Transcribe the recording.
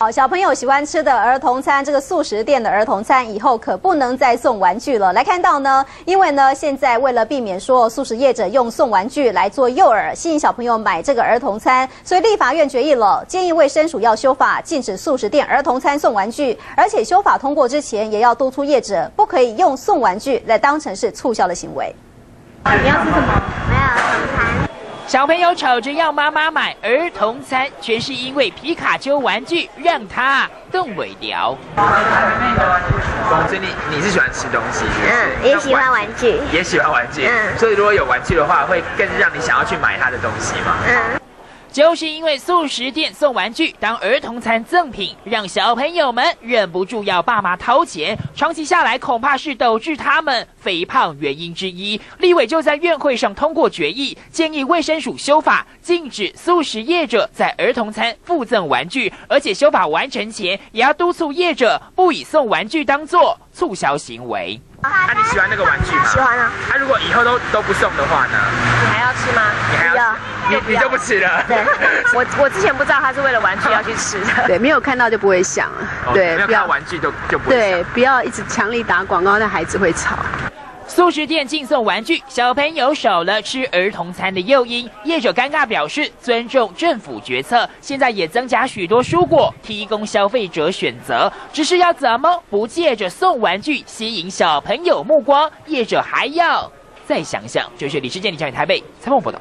好，小朋友喜欢吃的儿童餐，这个素食店的儿童餐以后可不能再送玩具了。来看到呢，因为呢，现在为了避免说素食业者用送玩具来做诱饵，吸引小朋友买这个儿童餐，所以立法院决议了，建议卫生署要修法，禁止素食店儿童餐送玩具，而且修法通过之前，也要督促业者不可以用送玩具来当成是促销的行为。你要吃什么？没有儿童餐。小朋友吵着要妈妈买儿童餐，全是因为皮卡丘玩具让他动尾聊。总之，你你是喜欢吃东西，嗯，也喜欢玩具，也喜欢玩具，嗯，所以如果有玩具的话，会更让你想要去买他的东西嘛，嗯。就是因为素食店送玩具当儿童餐赠品，让小朋友们忍不住要爸妈掏钱，长期下来恐怕是导致他们肥胖原因之一。立委就在院会上通过决议，建议卫生署修法，禁止素食业者在儿童餐附赠玩具，而且修法完成前也要督促业者不以送玩具当做促销行为。啊，你喜欢那个玩具吗？喜欢啊。他如果以后都都不送的话呢？你？你就不吃了？对，我我之前不知道他是为了玩具要去吃的。对，没有看到就不会想。对，不要玩具就就不会。对，不要一直强力打广告，那孩子会吵。素食店禁送玩具，小朋友少了吃儿童餐的诱因。业者尴尬表示尊重政府决策，现在也增加许多蔬果提供消费者选择。只是要怎么不借着送玩具吸引小朋友目光，业者还要再想想。就是李世健、李教育台北采访报道。